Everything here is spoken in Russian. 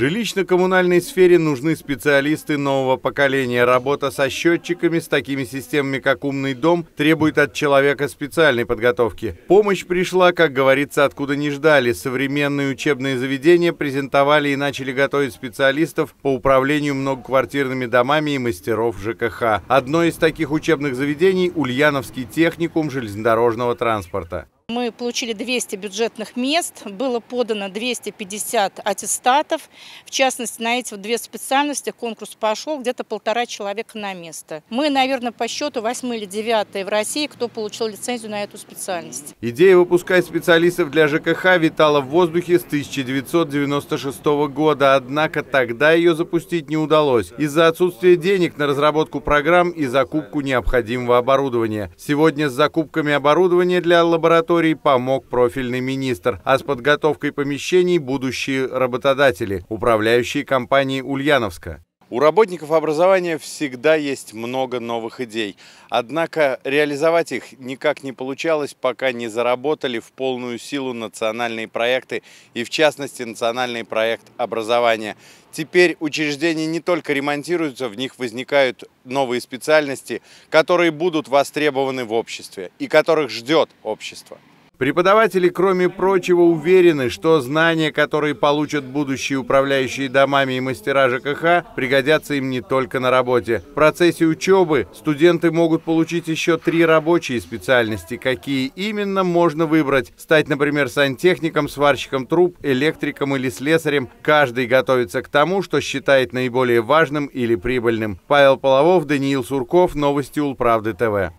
Жилищно-коммунальной сфере нужны специалисты нового поколения. Работа со счетчиками, с такими системами, как «Умный дом», требует от человека специальной подготовки. Помощь пришла, как говорится, откуда не ждали. Современные учебные заведения презентовали и начали готовить специалистов по управлению многоквартирными домами и мастеров ЖКХ. Одно из таких учебных заведений – Ульяновский техникум железнодорожного транспорта. Мы получили 200 бюджетных мест, было подано 250 аттестатов. В частности, на эти две специальности конкурс пошел где-то полтора человека на место. Мы, наверное, по счету 8 или 9 в России, кто получил лицензию на эту специальность. Идея выпускать специалистов для ЖКХ витала в воздухе с 1996 года, однако тогда ее запустить не удалось из-за отсутствия денег на разработку программ и закупку необходимого оборудования. Сегодня с закупками оборудования для лаборатории территорий помог профильный министр, а с подготовкой помещений будущие работодатели, управляющие компанией «Ульяновска». У работников образования всегда есть много новых идей, однако реализовать их никак не получалось, пока не заработали в полную силу национальные проекты и, в частности, национальный проект образования. Теперь учреждения не только ремонтируются, в них возникают новые специальности, которые будут востребованы в обществе и которых ждет общество. Преподаватели, кроме прочего, уверены, что знания, которые получат будущие управляющие домами и мастера ЖКХ, пригодятся им не только на работе. В процессе учебы студенты могут получить еще три рабочие специальности. Какие именно можно выбрать? Стать, например, сантехником, сварщиком труб, электриком или слесарем. Каждый готовится к тому, что считает наиболее важным или прибыльным. Павел Половов, Даниил Сурков, Новости Улправды ТВ.